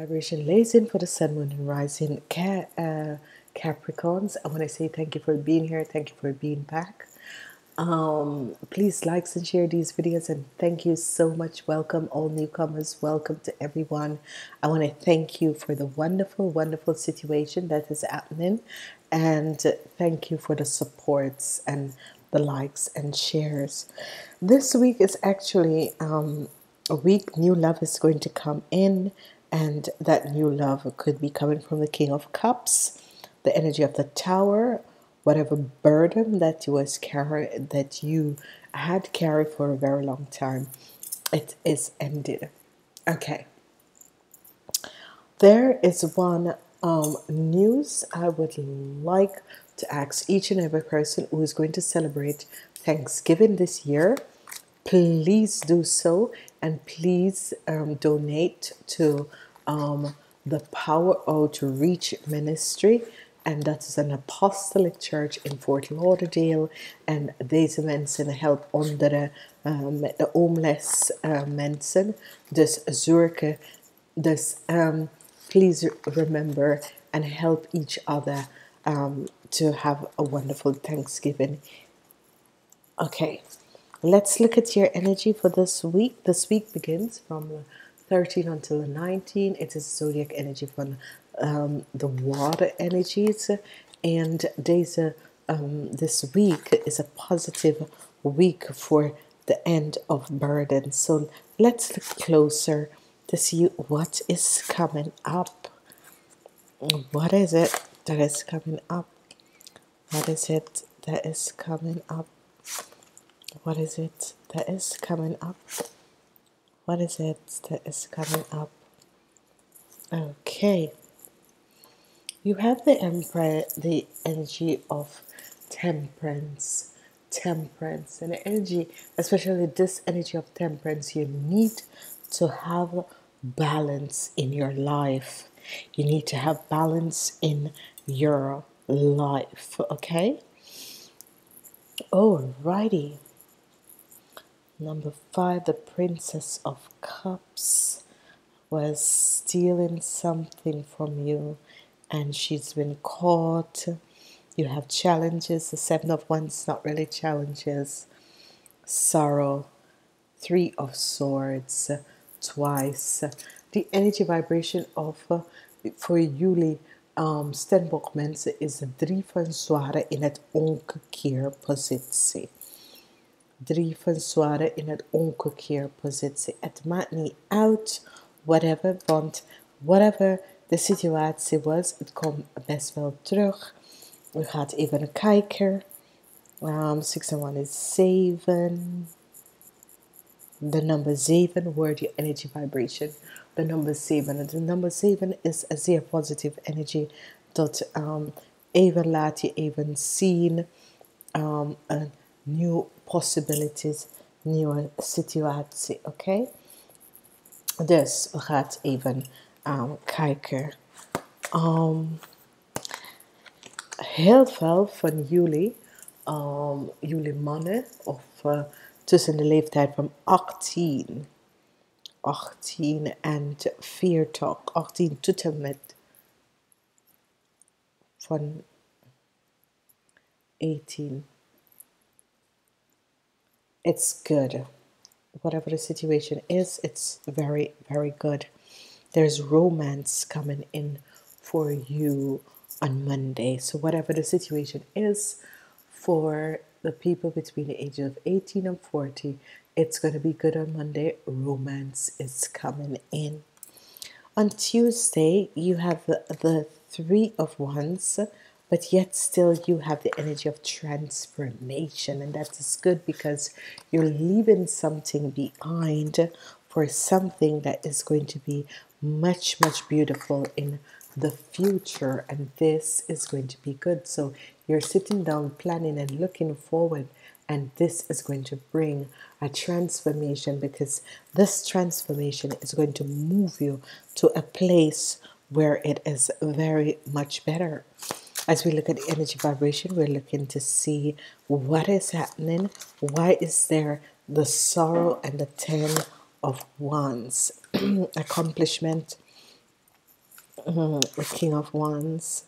Vibration lays in for the sun, moon, and rising uh, Capricorns. I want to say thank you for being here. Thank you for being back. Um, please like and share these videos, and thank you so much. Welcome, all newcomers. Welcome to everyone. I want to thank you for the wonderful, wonderful situation that is happening, and thank you for the supports and the likes and shares. This week is actually um, a week new love is going to come in and that new love could be coming from the King of Cups, the energy of the Tower, whatever burden that you was carry that you had carried for a very long time, it is ended. Okay. There is one um, news I would like to ask each and every person who is going to celebrate Thanksgiving this year. Please do so and please um, donate to um, the Power Outreach Ministry, and that is an apostolic church in Fort Lauderdale. And deze mensen help onder um, de homeless uh, mensen. Dus zorgen, dus um, please remember and help each other um, to have a wonderful Thanksgiving. Okay, let's look at your energy for this week. This week begins from 13 until the 19. It is zodiac energy from um, the water energies, and deze um, this week is a positive week for the end of burden. So let's look closer to see what is coming up. What is it that is coming up? What is it that is coming up? What is it that is coming up? What is it that is coming up? Okay. You have the Emperor, the energy of temperance. Temperance. And energy, especially this energy of temperance, you need to have balance in your life. You need to have balance in your life. Okay? Alrighty. Number five, the Princess of Cups was stealing something from you and she's been caught. You have challenges. The Seven of Wands, not really challenges. Sorrow. Three of Swords, twice. The energy vibration of, uh, voor jullie um, Steenbok mensen is drie van zware in het omgekeerde positie. Drie van zware in het omkeerpositie. Het maakt niet uit, whatever, want whatever de situatie was, het komt best wel terug. We gaan even kijken. Um, 6 and 1 is 7. The number 7 word your energy vibration. The number 7. The number 7 is a zeer positive energy dat um, even laat je even zien um, een new possibilities, nieuwe situatie, oké? Dus we gaan even um, kijken. Um, heel veel van jullie, um, jullie mannen, of uh, tussen de leeftijd van 18, 18 en 40, 18 tot en met van 18 it's good. Whatever the situation is, it's very, very good. There's romance coming in for you on Monday. So, whatever the situation is for the people between the ages of 18 and 40, it's going to be good on Monday. Romance is coming in. On Tuesday, you have the, the Three of Wands but yet still you have the energy of transformation and that is good because you're leaving something behind for something that is going to be much much beautiful in the future and this is going to be good. So you're sitting down planning and looking forward and this is going to bring a transformation because this transformation is going to move you to a place where it is very much better as we look at the energy vibration, we're looking to see what is happening. Why is there the sorrow and the ten of wands? Accomplishment, the King of Wands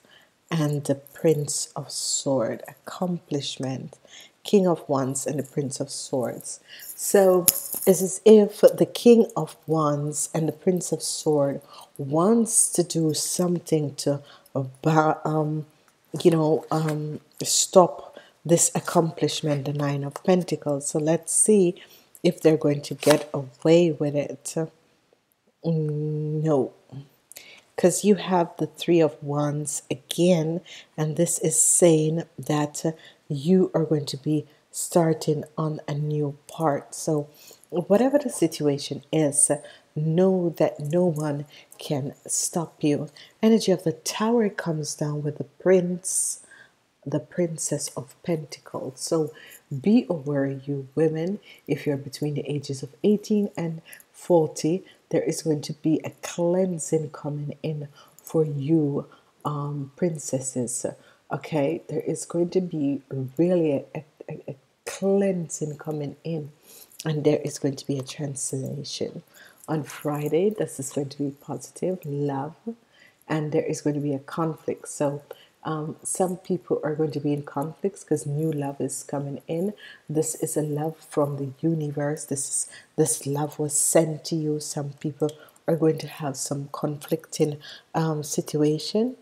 and the Prince of Sword. Accomplishment. King of Wands and the Prince of Swords. So it's as if the King of Wands and the Prince of Sword wants to do something to, um, you know, um, stop this accomplishment, the Nine of Pentacles. So let's see if they're going to get away with it. No, because you have the Three of Wands again, and this is saying that you are going to be starting on a new part. So, whatever the situation is, know that no one can stop you. Energy of the Tower comes down with the Prince, the Princess of Pentacles. So, be aware, you women, if you're between the ages of 18 and 40, there is going to be a cleansing coming in for you, um, princesses. Okay, there is going to be really a, a, a cleansing coming in, and there is going to be a transformation. On Friday, this is going to be positive love, and there is going to be a conflict. So, um, some people are going to be in conflicts because new love is coming in. This is a love from the universe. This is this love was sent to you. Some people are going to have some conflicting um, situation,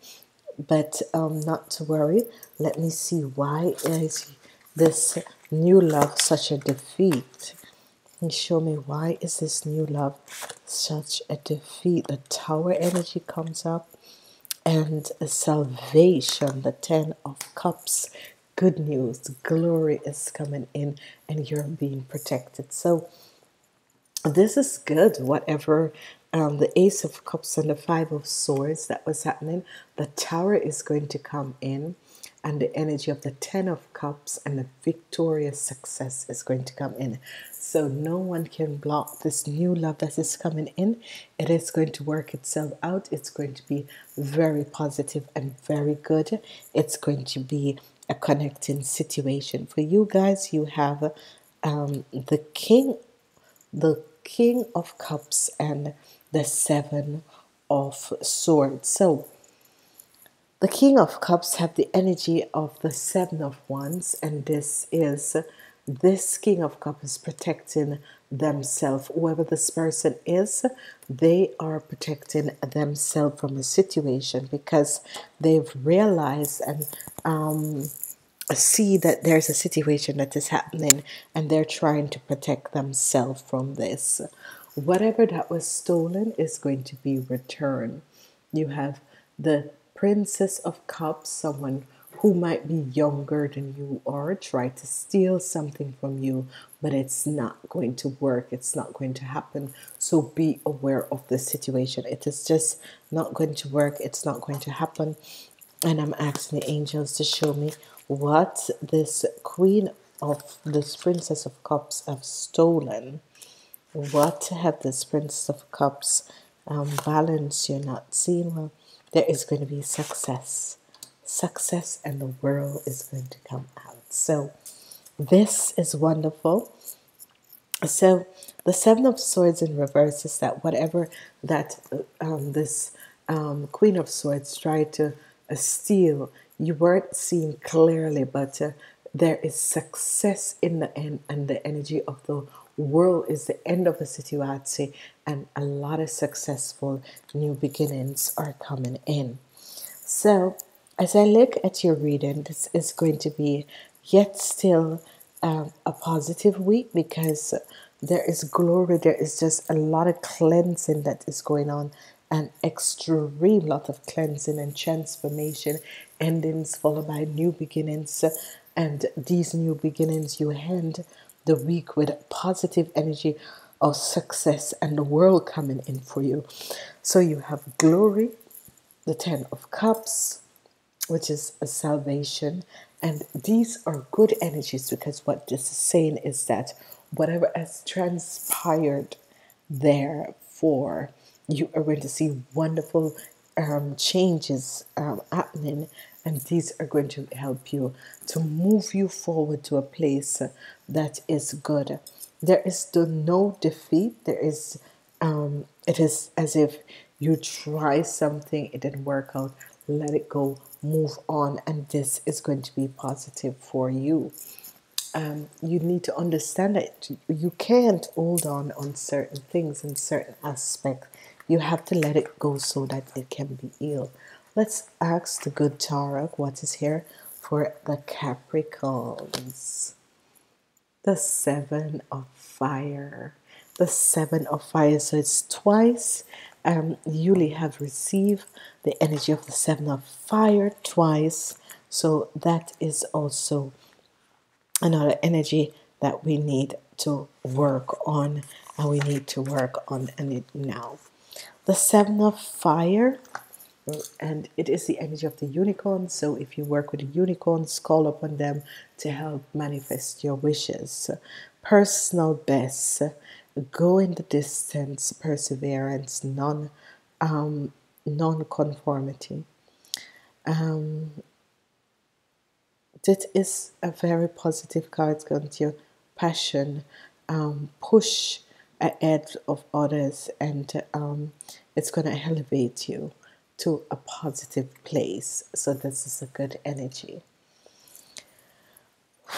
but um, not to worry. Let me see why is this new love such a defeat. And show me why is this new love such a defeat? The tower energy comes up and salvation, the Ten of Cups. Good news, glory is coming in, and you're being protected. So, this is good. Whatever um, the Ace of Cups and the Five of Swords that was happening, the Tower is going to come in and the energy of the Ten of Cups and the victorious success is going to come in. So no one can block this new love that is coming in. It is going to work itself out. It's going to be very positive and very good. It's going to be a connecting situation for you guys. You have um, the King, the King of Cups and the Seven of Swords. So the King of Cups have the energy of the Seven of Wands, and this is this King of Cups is protecting themselves. Whoever this person is, they are protecting themselves from a situation because they've realized and um, see that there's a situation that is happening and they're trying to protect themselves from this. Whatever that was stolen is going to be returned. You have the Princess of Cups, someone who might be younger than you are, try to steal something from you, but it's not going to work. It's not going to happen. So be aware of the situation. It is just not going to work. It's not going to happen. And I'm asking the angels to show me what this Queen of this Princess of Cups have stolen. What have this Princess of Cups um, balance you're not seeing? Well, there is going to be success. Success and the world is going to come out. So this is wonderful. So the Seven of Swords in reverse is that whatever that um, this um, Queen of Swords tried to uh, steal, you weren't seeing clearly, but uh, there is success in the end, and the energy of the world is the end of a situation and a lot of successful new beginnings are coming in. So, as I look at your reading, this is going to be yet still um, a positive week because there is glory, there is just a lot of cleansing that is going on, an extreme lot of cleansing and transformation, endings followed by new beginnings. And these new beginnings you hand the week with positive energy of success and the world coming in for you. So you have glory, the Ten of Cups, which is a salvation. And these are good energies because what this is saying is that whatever has transpired there for you are going to see wonderful um, changes um, happening and these are going to help you to move you forward to a place that is good. There is the no defeat. There is, um, it is as if You try something, it didn't work out, let it go, move on, and this is going to be positive for you. Um, you need to understand that you can't hold on on certain things and certain aspects. You have to let it go so that it can be healed. Let's ask the good Tarot what is here for the Capricorns. The Seven of Fire. The Seven of Fire. So it's twice. Um, you have received the energy of the Seven of Fire twice. So that is also another energy that we need to work on and we need to work on it now. The Seven of Fire and it is the energy of the unicorn. So if you work with the unicorns, call upon them to help manifest your wishes. Personal best, go in the distance, perseverance, non um, non-conformity. Um, is a very positive card. Going to your passion, um, push ahead of others, and um, it's going to elevate you to a positive place. So this is a good energy.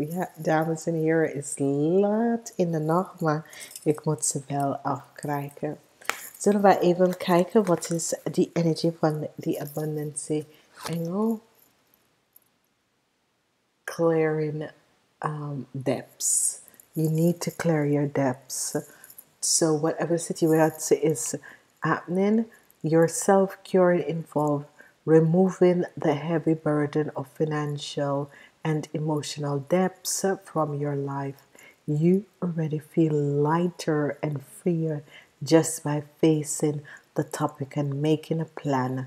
Ja, dames en heren, is laat in de nacht, maar ik moet ze wel afkrijgen. Zullen we even kijken wat is die energie van die abundance engel? Clearing um, depths. You need to clear your depths. So whatever situation is happening, your self cure involves removing the heavy burden of financial and emotional debts from your life. You already feel lighter and freer just by facing the topic and making a plan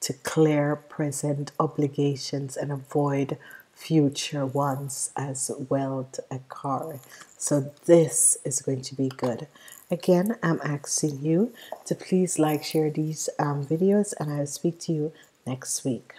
to clear present obligations and avoid future ones as well to occur. So, this is going to be good. Again, I'm asking you to please like, share these um, videos, and I'll speak to you next week.